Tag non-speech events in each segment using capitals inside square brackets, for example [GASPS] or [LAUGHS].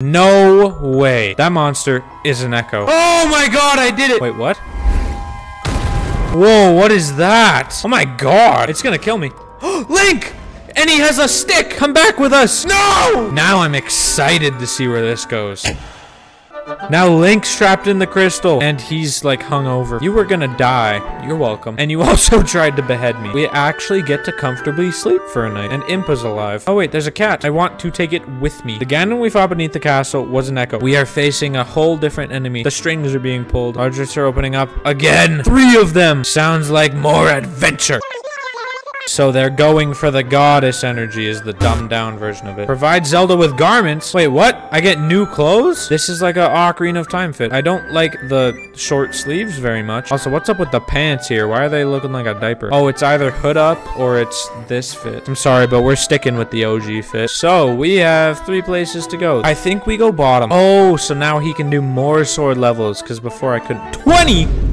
No way. That monster is an echo. Oh my god, I did it. Wait, what? Whoa, what is that? Oh my god. It's gonna kill me. [GASPS] Link! And he has a stick! Come back with us! No! Now I'm excited to see where this goes. Now Link's trapped in the crystal and he's like hung over. You were gonna die. You're welcome. And you [LAUGHS] also tried to behead me. We actually get to comfortably sleep for a night. And Impa's alive. Oh wait, there's a cat. I want to take it with me. The Ganon we fought beneath the castle was an echo. We are facing a whole different enemy. The strings are being pulled. Budgets are opening up again. Three of them. Sounds like more adventure. So they're going for the goddess energy is the dumbed down version of it. Provide Zelda with garments. Wait, what? I get new clothes? This is like a Ocarina of Time fit. I don't like the short sleeves very much. Also, what's up with the pants here? Why are they looking like a diaper? Oh, it's either hood up or it's this fit. I'm sorry, but we're sticking with the OG fit. So we have three places to go. I think we go bottom. Oh, so now he can do more sword levels because before I couldn't. 20!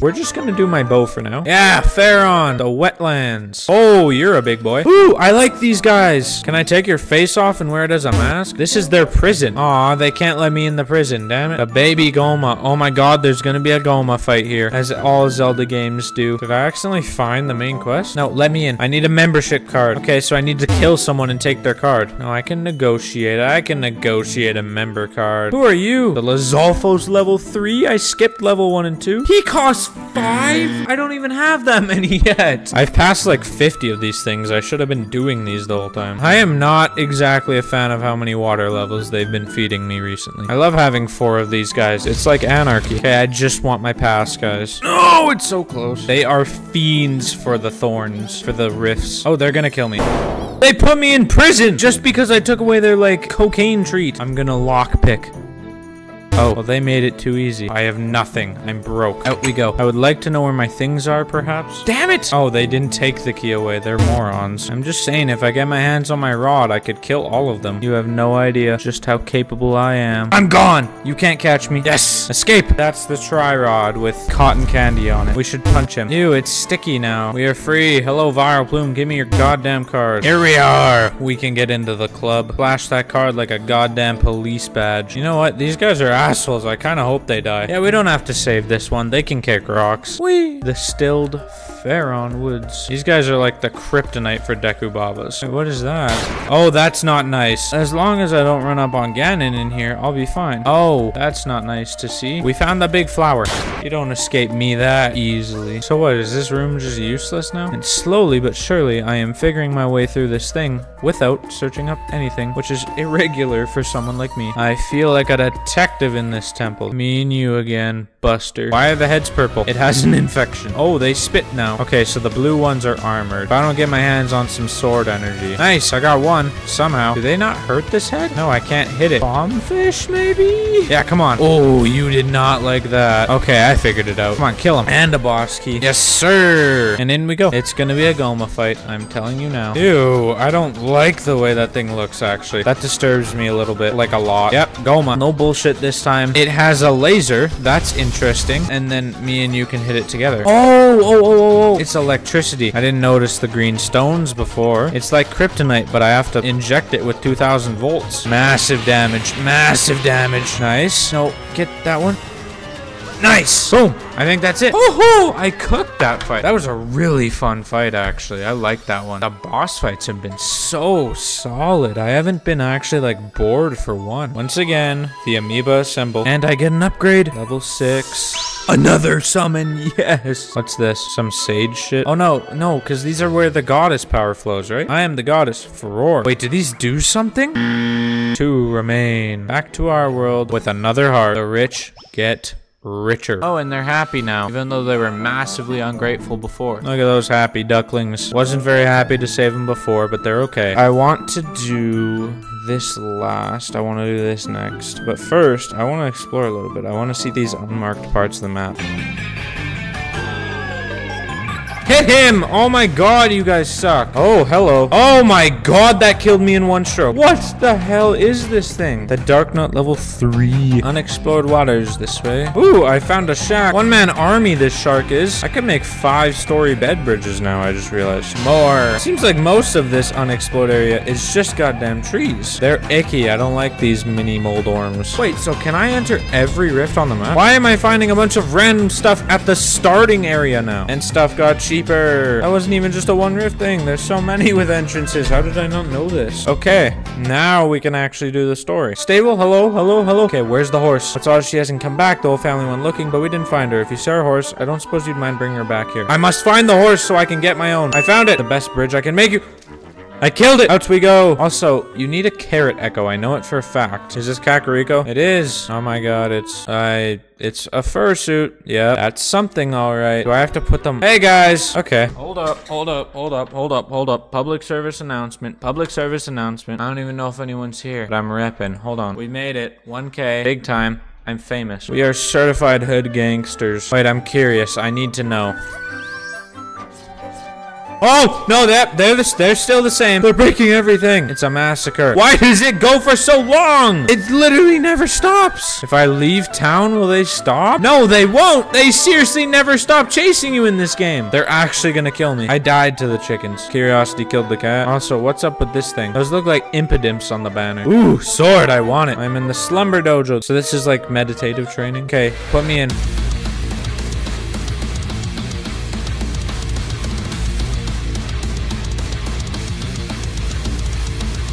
We're just gonna do my bow for now. Yeah, Faron, the wetlands. Oh, you're a big boy. Ooh, I like these guys. Can I take your face off and wear it as a mask? This is their prison. Aw, they can't let me in the prison, damn it. A baby Gohma. Oh my god, there's gonna be a Gohma fight here, as all Zelda games do. Did I accidentally find the main quest? No, let me in. I need a membership card. Okay, so I need to kill someone and take their card. No, I can negotiate. I can negotiate a member card. Who are you? The Lizalfos level 3? I skipped level 1 and 2. He costs five? I don't even have that many [LAUGHS] yet. I've passed like 50 of these things. I should have been doing these the whole time. I am not exactly a fan of how many water levels they've been feeding me recently. I love having four of these guys. It's like anarchy. Okay, I just want my pass, guys. No, it's so close. They are fiends for the thorns, for the rifts. Oh, they're gonna kill me. They put me in prison just because I took away their, like, cocaine treat. I'm gonna lockpick. Oh, well, they made it too easy. I have nothing. I'm broke. Out we go. I would like to know where my things are, perhaps. Damn it! Oh, they didn't take the key away. They're morons. I'm just saying, if I get my hands on my rod, I could kill all of them. You have no idea just how capable I am. I'm gone! You can't catch me. Yes! Escape! That's the tri-rod with cotton candy on it. We should punch him. Ew, it's sticky now. We are free. Hello, Viral Plume. Give me your goddamn card. Here we are! We can get into the club. Flash that card like a goddamn police badge. You know what? These guys are assholes. I kind of hope they die. Yeah, we don't have to save this one. They can kick rocks. Whee! The stilled Faron Woods. These guys are like the kryptonite for Deku Babas. Wait, what is that? Oh, that's not nice. As long as I don't run up on Ganon in here, I'll be fine. Oh, that's not nice to see. We found the big flower. You don't escape me that easily. So what, is this room just useless now? And slowly but surely, I am figuring my way through this thing without searching up anything, which is irregular for someone like me. I feel like a detective in this temple. Me and you again, Buster. Why are the heads purple? It has an infection. Oh, they spit now. Okay, so the blue ones are armored. If I don't get my hands on some sword energy. Nice, I got one. Somehow. Do they not hurt this head? No, I can't hit it. Bomb fish, maybe? Yeah, come on. Oh, you did not like that. Okay, I figured it out. Come on, kill him. And a boss key. Yes, sir. And in we go. It's gonna be a Gohma fight. I'm telling you now. Ew, I don't like the way that thing looks, actually. That disturbs me a little bit. Like a lot. Yep, Gohma. No bullshit this time. It has a laser. That's interesting. And then me and you can hit it together. Oh, oh, oh, oh, oh. It's electricity. I didn't notice the green stones before. It's like kryptonite, but I have to inject it with 2,000 volts. Massive damage. Massive damage. Nice. No, get that one. Nice! Boom! I think that's it. Oh, I cooked that fight. That was a really fun fight, actually. I like that one. The boss fights have been so solid. I haven't been actually, like, bored for one. Once again, the amoeba assemble. And I get an upgrade. Level 6. Another summon, yes. What's this? Some sage shit? Oh, no, no, because these are where the goddess power flows, right? I am the goddess, Farore. Wait, do these do something? Two remain. Back to our world with another heart. The rich get richer. Oh, and they're happy now, even though they were massively ungrateful before. Look at those happy ducklings. Wasn't very happy to save them before, but they're okay. I want to do this last. I want to do this next. But first, I want to explore a little bit. I want to see these unmarked parts of the map. Hit him! Oh my god, you guys suck. Oh, hello. Oh my god, that killed me in one stroke. What the hell is this thing? The Darknut level 3. Unexplored waters this way. Ooh, I found a shack. One man army this shark is. I can make five story bed bridges now, I just realized. More. Seems like most of this unexplored area is just goddamn trees. They're icky. I don't like these mini moldorms. Wait, so can I enter every rift on the map? Why am I finding a bunch of random stuff at the starting area now? And stuff got cheaper. That wasn't even just a one rift thing. There's so many with entrances. How did I not know this? Okay, now we can actually do the story. Stable, hello, hello, hello. Okay, where's the horse? That's odd she hasn't come back. The whole family went looking, but we didn't find her. If you saw her horse, I don't suppose you'd mind bringing her back here. I must find the horse so I can get my own. I found it. The best bridge I can make you. I killed it! Out we go! Also, you need a carrot echo. I know it for a fact. Is this Kakariko? It is. Oh my god, it's... I... It's a fursuit. Yeah, that's something alright. Do I have to put them... Hey guys! Okay. Hold up, hold up, hold up, hold up, hold up. Public service announcement. Public service announcement. I don't even know if anyone's here, but I'm repping. Hold on. We made it. 1k. Big time. I'm famous. We are certified hood gangsters. Wait, I'm curious. I need to know. Oh, no, that they're, the, they're still the same. They're breaking everything. It's a massacre. Why does it go for so long? It literally never stops. If I leave town, will they stop? No, they won't. They seriously never stop chasing you in this game. They're actually gonna kill me. I died to the chickens. Curiosity killed the cat. Also, what's up with this thing? Those look like impidimps on the banner. Ooh, sword. I want it. I'm in the slumber dojo. So this is like meditative training. Okay, put me in.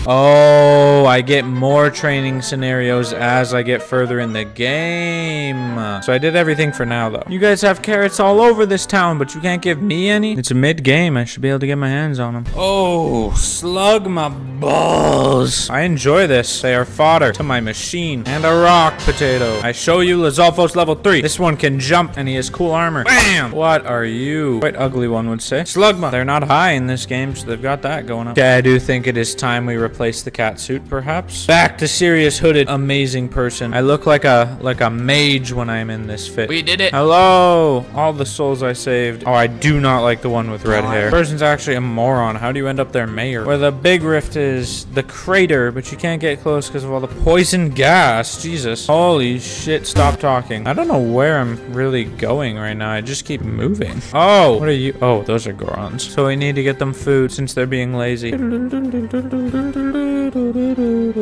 Oh, I get more training scenarios as I get further in the game. So I did everything for now, though. You guys have carrots all over this town, but you can't give me any? It's a mid-game. I should be able to get my hands on them. Oh, slug my balls. I enjoy this. They are fodder to my machine. And a rock potato. I show you Lizalfos level 3. This one can jump, and he has cool armor. Bam! What are you? Quite ugly, one would say. Slugma. They're not high in this game, so they've got that going on. Okay, I do think it is time we replace the cat suit, perhaps. Back to serious hooded, amazing person. I look like a like a mage when I'm in this fit. We did it. Hello. All the souls I saved. Oh, I do not like the one with red hair. Person's actually a moron. How do you end up there, mayor? Where the big rift is the crater, but you can't get close because of all the poison gas. Jesus. Holy shit, stop talking. I don't know where I'm really going right now. I just keep moving. Oh, what are you? Oh, those are Gorons. So we need to get them food since they're being lazy.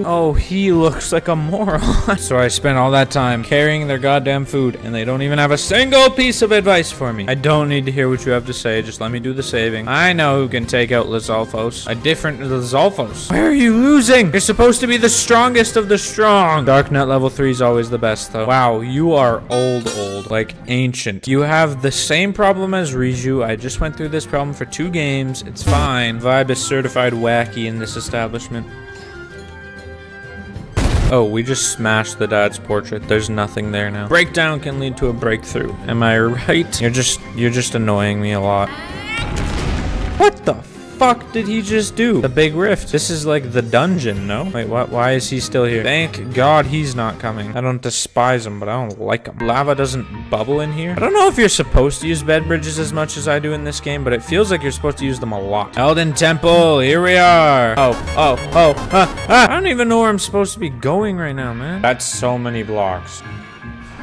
Oh, he looks like a moron. [LAUGHS] so I spent all that time carrying their goddamn food, and they don't even have a single piece of advice for me. I don't need to hear what you have to say. Just let me do the saving. I know who can take out Lizalfos. A different Lizalfos. Why are you losing? You're supposed to be the strongest of the strong. Darknut level 3 is always the best, though. Wow, you are old, old. Like, ancient. You have the same problem as Riju. I just went through this problem for two games. It's fine. Vibe is certified wacky in this establishment. Oh, we just smashed the dad's portrait. There's nothing there now. Breakdown can lead to a breakthrough. Am I right? You're just, you're just annoying me a lot. What the fuck did he just do? The big rift. This is like the dungeon, no? Wait, what? Why is he still here? Thank God he's not coming. I don't despise him, but I don't like him. Lava doesn't bubble in here. I don't know if you're supposed to use bed bridges as much as I do in this game, but it feels like you're supposed to use them a lot. Eldin Temple, here we are. Oh, oh, oh, ah, ah. I don't even know where I'm supposed to be going right now, man. That's so many blocks.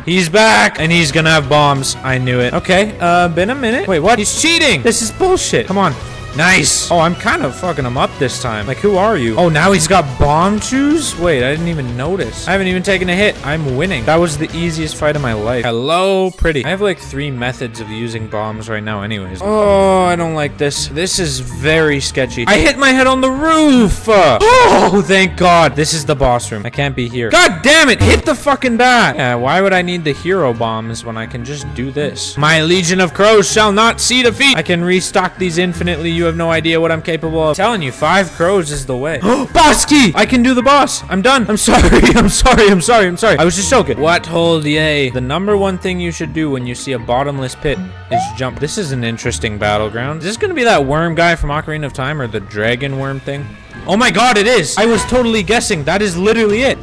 He's back, and he's gonna have bombs. I knew it. Okay, uh, been a minute. Wait, what? He's cheating. This is bullshit. Come on. Nice. Oh, I'm kind of fucking him up this time. Like, who are you? Oh, now he's got bomb shoes? Wait, I didn't even notice. I haven't even taken a hit. I'm winning. That was the easiest fight of my life. Hello, pretty. I have like three methods of using bombs right now anyways. Oh, I don't like this. This is very sketchy. I hit my head on the roof. Oh, thank God. This is the boss room. I can't be here. God damn it. Hit the fucking bat. Yeah, why would I need the hero bombs when I can just do this? My legion of crows shall not see defeat. I can restock these infinitely. You have no idea what I'm capable of. I'm telling you, five crows is the way. [GASPS] boss key! I can do the boss. I'm done. I'm sorry. [LAUGHS] I'm sorry. I'm sorry. I'm sorry. I was just joking. What hold yay? The number one thing you should do when you see a bottomless pit is jump. This is an interesting battleground. Is this gonna be that worm guy from Ocarina of Time or the dragon worm thing? Oh my god, it is! I was totally guessing. That is literally it.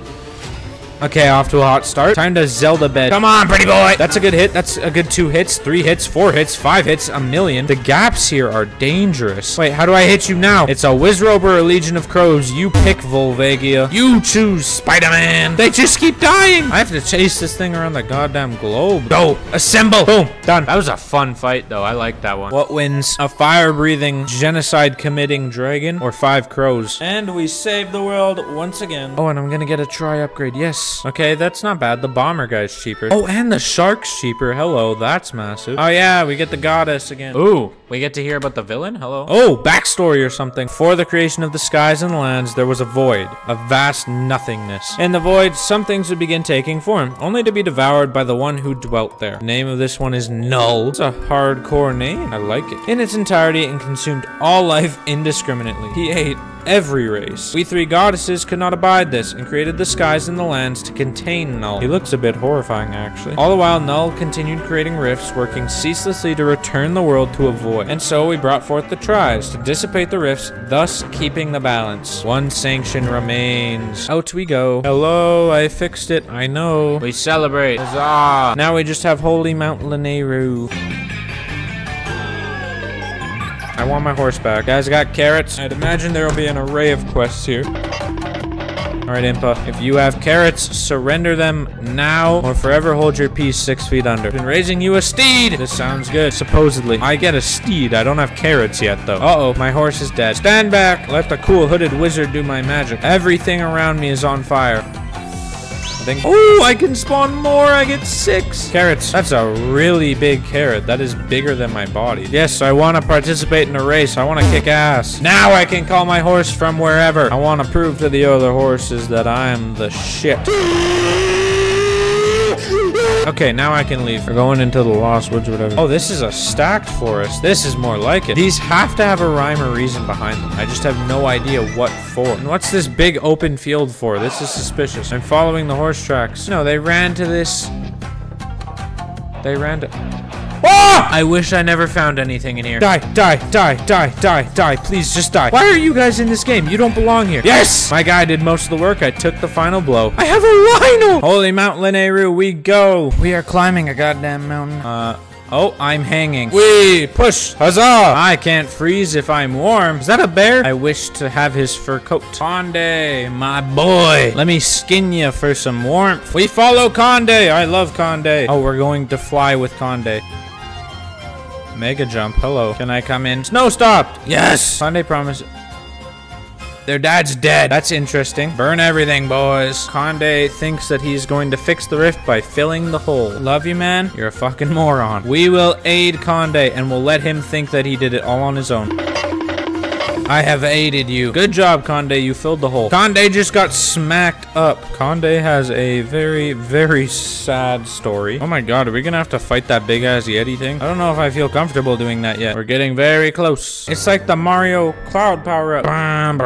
Okay, off to a hot start. Time to Zelda bed. Come on, pretty boy. That's a good hit. That's a good two hits, three hits, four hits, five hits, a million. The gaps here are dangerous. Wait, how do I hit you now? It's a Wizrobe or a Legion of Crows. You pick, Volvagia. You choose, Spider-Man. They just keep dying. I have to chase this thing around the goddamn globe. Go, assemble. Boom, done. That was a fun fight, though. I like that one. What wins? A fire-breathing, genocide-committing dragon or five crows? And we save the world once again. Oh, and I'm gonna get a Tri upgrade. Yes. Okay, that's not bad. The bomber guy's cheaper. Oh, and the shark's cheaper. Hello, that's massive. Oh, yeah, we get the goddess again. Ooh, we get to hear about the villain? Hello? Oh, backstory or something. For the creation of the skies and lands, there was a void, a vast nothingness. In the void, some things would begin taking form, only to be devoured by the one who dwelt there. The name of this one is Null. It's a hardcore name. I like it. In its entirety and consumed all life indiscriminately. He ate every race. We three goddesses could not abide this and created the skies and the lands to contain Null. He looks a bit horrifying, actually. All the while, Null continued creating rifts, working ceaselessly to return the world to a void. And so we brought forth the tries to dissipate the rifts, thus keeping the balance. One sanction remains. Out we go. Hello, I fixed it. I know. We celebrate. Huzzah! Now we just have Holy Mount Lanayru. I want my horse back. Guys, I got carrots. I'd imagine there will be an array of quests here. Alright, Impa. If you have carrots, surrender them now or forever hold your peace six feet under. Been raising you a steed! This sounds good. Supposedly. I get a steed. I don't have carrots yet, though. Uh-oh, my horse is dead. Stand back! Let the cool hooded wizard do my magic. Everything around me is on fire. Oh, I can spawn more. I get six carrots. That's a really big carrot. That is bigger than my body. Yes, I want to participate in a race. I want to kick ass. Now I can call my horse from wherever. I want to prove to the other horses that I am the shit. Okay, now I can leave. We're going into the Lost Woods or whatever. Oh, this is a stacked forest. This is more like it. These have to have a rhyme or reason behind them. I just have no idea what for. And what's this big open field for? This is suspicious. I'm following the horse tracks. No, they ran to this... They ran to... Ah! I wish I never found anything in here. Die, die, die, die, die, die. Please, just die. Why are you guys in this game? You don't belong here. Yes! My guy did most of the work. I took the final blow. I have a rhino! Holy Mount Lanayru, we go. We are climbing a goddamn mountain. Uh... Oh, I'm hanging. We push. Huzzah! I can't freeze if I'm warm. Is that a bear? I wish to have his fur coat. Conde, my boy. Let me skin you for some warmth. We follow Conde. I love Conde. Oh, we're going to fly with Conde. Mega jump. Hello. Can I come in? Snow stopped. Yes. Sunday promise. Their dad's dead. That's interesting. Burn everything, boys. Conde thinks that he's going to fix the rift by filling the hole. Love you, man. You're a fucking moron. We will aid Conde and we'll let him think that he did it all on his own. I have aided you. Good job, Conde. You filled the hole. Conde just got smacked up. Conde has a very, very sad story. Oh my god, are we gonna have to fight that big-ass Yeti thing? I don't know if I feel comfortable doing that yet. We're getting very close. It's like the Mario Cloud power-up. Man,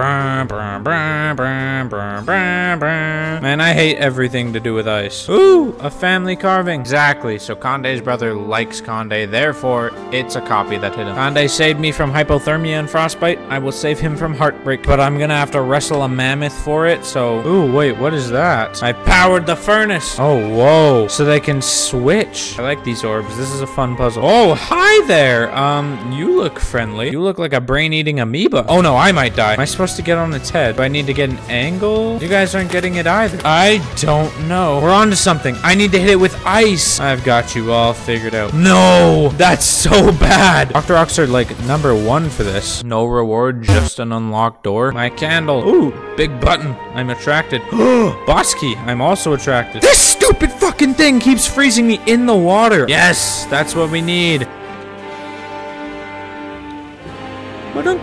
I hate everything to do with ice. Ooh, a family carving. Exactly. So Conde's brother likes Conde. Therefore, it's a copy that hit him. Conde saved me from hypothermia and frostbite. I will will save him from heartbreak, but I'm gonna have to wrestle a mammoth for it, so... Ooh, wait, what is that? I powered the furnace! Oh, whoa. So they can switch. I like these orbs. This is a fun puzzle. Oh, hi there! Um, you look friendly. You look like a brain-eating amoeba. Oh, no, I might die. Am I supposed to get on its head? Do I need to get an angle? You guys aren't getting it either. I don't know. We're on to something. I need to hit it with ice. I've got you all figured out. No! That's so bad! Dr. Ox are, like, number one for this. No reward just an unlocked door. My candle. Ooh, big button. I'm attracted. [GASPS] Boss key. I'm also attracted. This stupid fucking thing keeps freezing me in the water. Yes, that's what we need.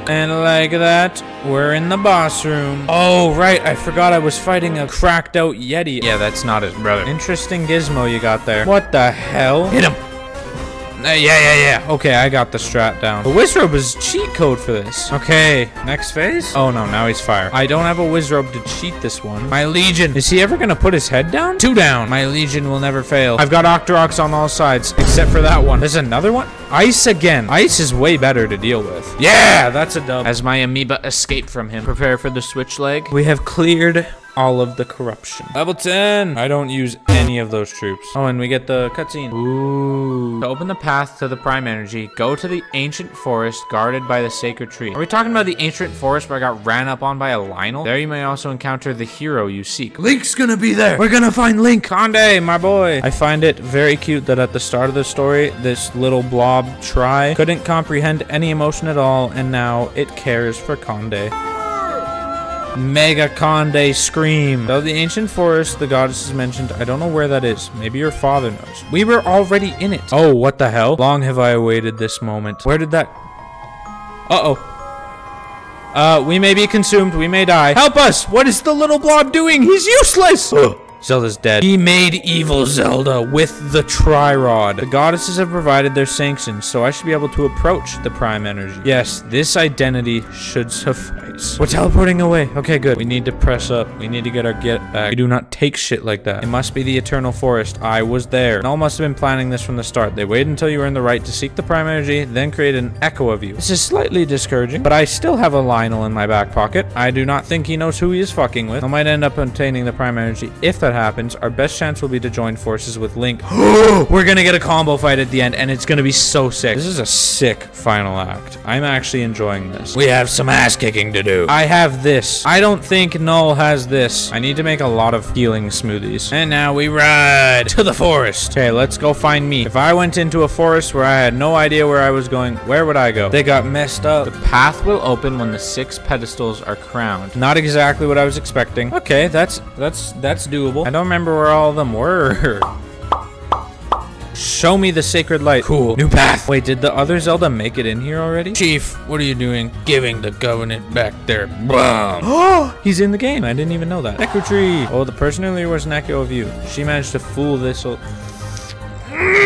And like that, we're in the boss room. Oh, right. I forgot I was fighting a cracked out Yeti. Yeah, that's not his brother. Interesting gizmo you got there. What the hell? Hit him. Yeah, yeah, yeah. Okay, I got the strat down. The Wizrobe is cheat code for this. Okay, next phase? Oh, no, now he's fire. I don't have a Wizrobe to cheat this one. My Legion. Is he ever gonna put his head down? Two down. My Legion will never fail. I've got Octoroks on all sides, except for that one. There's another one? Ice again. Ice is way better to deal with. Yeah, that's a dub. As my amoeba escape from him. Prepare for the switch leg. We have cleared all of the corruption. Level 10. I don't use any of those troops. Oh, and we get the cutscene. Ooh. To open the path to the prime energy, go to the ancient forest guarded by the sacred tree. Are we talking about the ancient forest where I got ran up on by a Lynel? There you may also encounter the hero you seek. Link's gonna be there. We're gonna find Link. Conde, my boy. I find it very cute that at the start of the story, this little blob Tri couldn't comprehend any emotion at all, and now it cares for Conde. Mega Conde Scream. Though the ancient forest the goddess is mentioned, I don't know where that is. Maybe your father knows. We were already in it. Oh, what the hell? Long have I awaited this moment. Where did that... Uh-oh. Uh, we may be consumed. We may die. Help us! What is the little blob doing? He's useless! Zelda's dead. He made evil Zelda with the Tri-Rod. The goddesses have provided their sanction, so I should be able to approach the Prime Energy. Yes, this identity should suffice. We're teleporting away. Okay, good. We need to press up. We need to get our get back. We do not take shit like that. It must be the Eternal Forest. I was there. Null must have been planning this from the start. They waited until you were in the right to seek the Prime Energy, then create an echo of you. This is slightly discouraging, but I still have a Lynel in my back pocket. I do not think he knows who he is fucking with. I might end up obtaining the Prime Energy if that happens, our best chance will be to join forces with Link. [GASPS] We're gonna get a combo fight at the end, and it's gonna be so sick. This is a sick final act. I'm actually enjoying this. We have some ass kicking to do. I have this. I don't think Null has this. I need to make a lot of healing smoothies. And now we ride to the forest. Okay, let's go find me. If I went into a forest where I had no idea where I was going, where would I go? They got messed up. The path will open when the six pedestals are crowned. Not exactly what I was expecting. Okay, that's that's that's doable. I don't remember where all of them were. Show me the sacred light. Cool. New path. Wait, did the other Zelda make it in here already? Chief, what are you doing? Giving the covenant back there. Bum. Oh, [GASPS] he's in the game. I didn't even know that. Echo tree. Oh, the person earlier was an echo of you. She managed to fool this.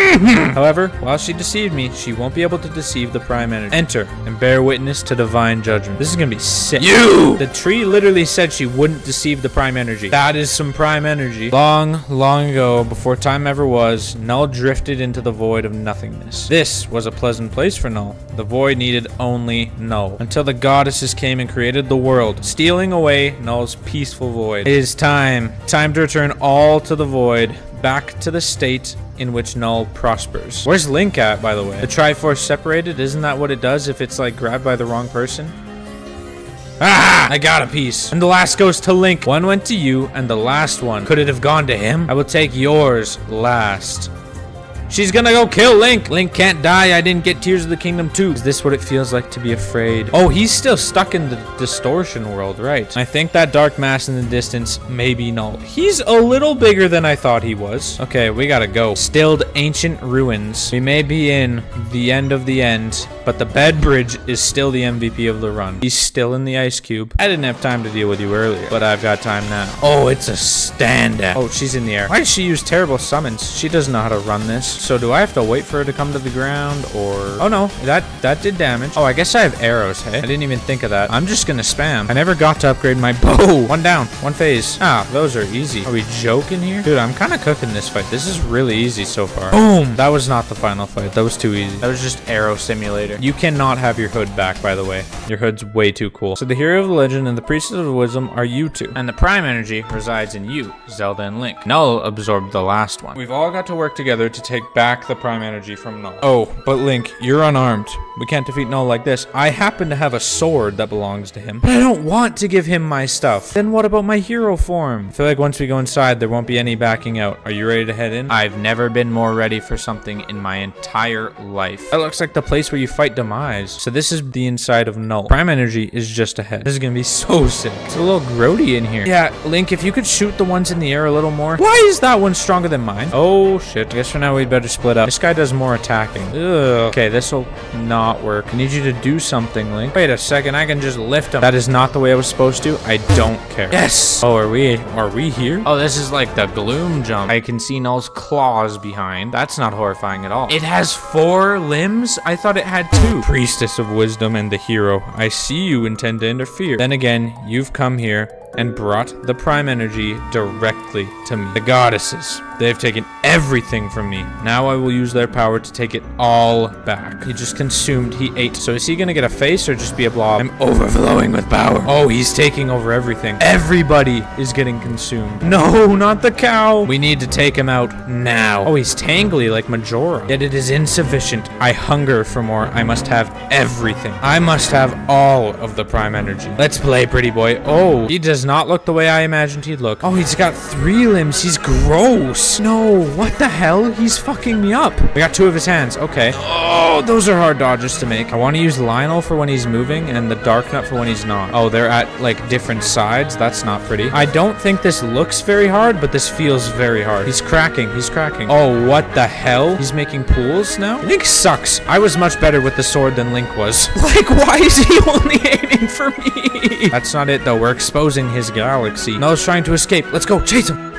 Mm-hmm. However, while she deceived me, she won't be able to deceive the Prime Energy. Enter and bear witness to divine judgment. This is gonna be sick. You! The tree literally said she wouldn't deceive the Prime Energy. That is some Prime Energy. Long, long ago, before time ever was, Null drifted into the void of nothingness. This was a pleasant place for Null. The void needed only Null. Until the goddesses came and created the world, stealing away Null's peaceful void. It is time. Time to return all to the void, back to the state in which Null prospers. Where's Link at, by the way? The Triforce separated? Isn't that what it does if it's, like, grabbed by the wrong person? Ah! I got a piece. And the last goes to Link. One went to you, and the last one. Could it have gone to him? I will take yours last. She's gonna go kill Link. Link can't die. I didn't get Tears of the Kingdom too. Is this what it feels like to be afraid? Oh, he's still stuck in the distortion world, right? I think that dark mass in the distance may be Null. He's a little bigger than I thought he was. Okay, we gotta go. Stilled ancient ruins. We may be in the end of the end, but the bed bridge is still the MVP of the run. He's still in the ice cube. I didn't have time to deal with you earlier, but I've got time now. Oh, it's a standout. Oh, she's in the air. Why does she use terrible summons? She doesn't know how to run this. So do I have to wait for it to come to the ground or... Oh no, that, that did damage. Oh, I guess I have arrows, hey? I didn't even think of that. I'm just gonna spam. I never got to upgrade my [LAUGHS] bow. One down, one phase. Ah, those are easy. Are we joking here? Dude, I'm kind of cooking this fight. This is really easy so far. Boom! That was not the final fight. That was too easy. That was just arrow simulator. You cannot have your hood back, by the way. Your hood's way too cool. So the hero of the legend and the priestess of wisdom are you two. And the prime energy resides in you, Zelda and Link. Null absorbed the last one. We've all got to work together to take back the prime energy from Null. Oh, but Link, you're unarmed. We can't defeat Null like this. I happen to have a sword that belongs to him, but I don't want to give him my stuff. Then what about my hero form? I feel like once we go inside, there won't be any backing out. Are you ready to head in? I've never been more ready for something in my entire life. That looks like the place where you fight demise. So this is the inside of Null. Prime energy is just ahead. This is gonna be so sick. It's a little grody in here. Yeah, Link, if you could shoot the ones in the air a little more. Why is that one stronger than mine? Oh shit. I guess for now we'd better split up. This guy does more attacking. Ugh. Okay, this will not work. I need you to do something, Link. Wait a second. I can just lift him. That is not the way I was supposed to. I don't care. Yes. Oh, are we are we here? Oh, this is like the gloom jump. I can see Null's claws behind. That's not horrifying at all. It has four limbs? I thought it had two. Priestess of wisdom and the hero. I see you intend to interfere. Then again, you've come here and brought the prime energy directly to me. The goddesses They have taken everything from me. Now I will use their power to take it all back. He just consumed, he ate. So is he gonna get a face or just be a blob? I'm overflowing with power. Oh, he's taking over everything. Everybody is getting consumed. No, not the cow. We need to take him out now. Oh, he's tangly like Majora. Yet it is insufficient. I hunger for more. I must have everything. I must have all of the prime energy. Let's play, pretty boy. Oh, he does not look the way I imagined he'd look. Oh, he's got three limbs. He's gross. No, what the hell? He's fucking me up. I got two of his hands. Okay. Oh, those are hard dodges to make. I want to use Lynel for when he's moving and the Darknut for when he's not. Oh, they're at like different sides. That's not pretty. I don't think this looks very hard, but this feels very hard. He's cracking. He's cracking. Oh, what the hell? He's making pools now? Link sucks. I was much better with the sword than Link was. [LAUGHS] Like, why is he only aiming for me? That's not it, though. We're exposing his galaxy. Null's trying to escape. Let's go. Chase him.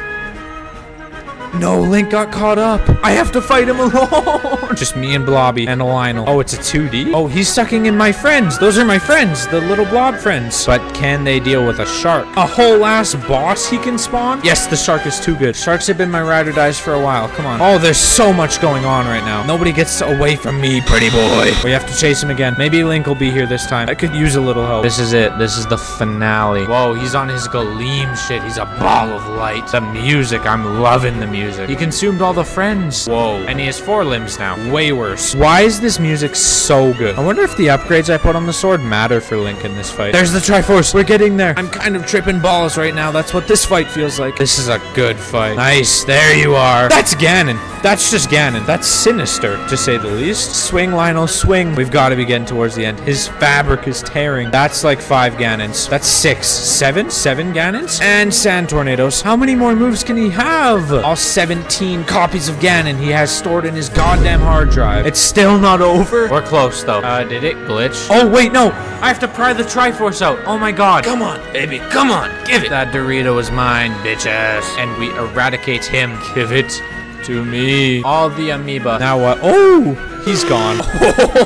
No, Link got caught up. I have to fight him [LAUGHS] alone. Just me and Blobby and a Lynel. Oh, it's a 2D? Oh, he's sucking in my friends. Those are my friends, the little blob friends. But can they deal with a shark? A whole ass boss he can spawn? Yes, the shark is too good. Sharks have been my ride or dies for a while. Come on. Oh, there's so much going on right now. Nobody gets away from me, pretty boy. We have to chase him again. Maybe Link will be here this time. I could use a little help. This is it. This is the finale. Whoa, he's on his Galeem shit. He's a ball of light. The music. I'm loving the music. He consumed all the friends. Whoa. And he has four limbs now. Way worse. Why is this music so good? I wonder if the upgrades I put on the sword matter for Link in this fight. There's the Triforce. We're getting there. I'm kind of tripping balls right now. That's what this fight feels like. This is a good fight. Nice. There you are. That's Ganon. That's just Ganon. That's sinister, to say the least. Swing, Lynel, swing. We've got to be getting towards the end. His fabric is tearing. That's like five Ganons. That's six. Seven? Seven Ganons? And Sand Tornadoes. How many more moves can he have? All 17 copies of Ganon he has stored in his goddamn hard drive. It's still not over? We're close, though. Uh, did it glitch? Oh, wait, no. I have to pry the Triforce out. Oh, my God. Come on, baby. Come on. Give it. That Dorito is mine, bitch ass. And we eradicate him. Give it to me. All the amoeba. Now what? Oh, he's gone. [LAUGHS]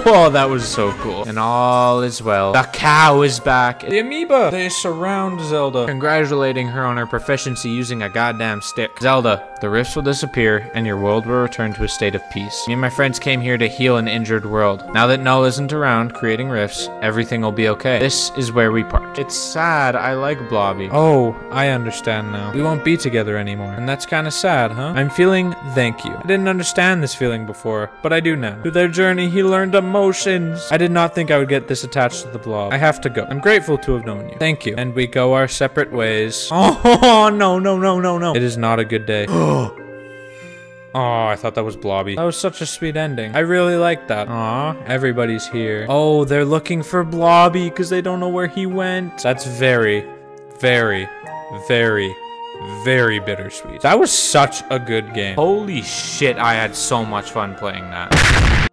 Oh, that was so cool. And all is well. The cow is back. The amoeba. They surround Zelda, congratulating her on her proficiency using a goddamn stick. Zelda, the rifts will disappear and your world will return to a state of peace. Me and my friends came here to heal an injured world. Now that Null isn't around creating rifts, everything will be okay. This is where we part. It's sad. I like Blobby. Oh, I understand now. We won't be together anymore. And that's kind of sad, huh? I'm feeling thank you. I didn't understand this feeling before, but I do now. Through their journey, he learned emotions. I did not think I would get this attached to the blob. I have to go. I'm grateful to have known you. Thank you. And we go our separate ways. [LAUGHS] Oh, no, no, no, no, no. It is not a good day. [GASPS] [GASPS] [GASPS] [GASPS] Oh, I thought that was Blobby. That was such a sweet ending. I really like that. Aw, everybody's here. Oh, they're looking for Blobby because they don't know where he went. That's very, very, very, very bittersweet. That was such a good game. Holy shit, I had so much fun playing that.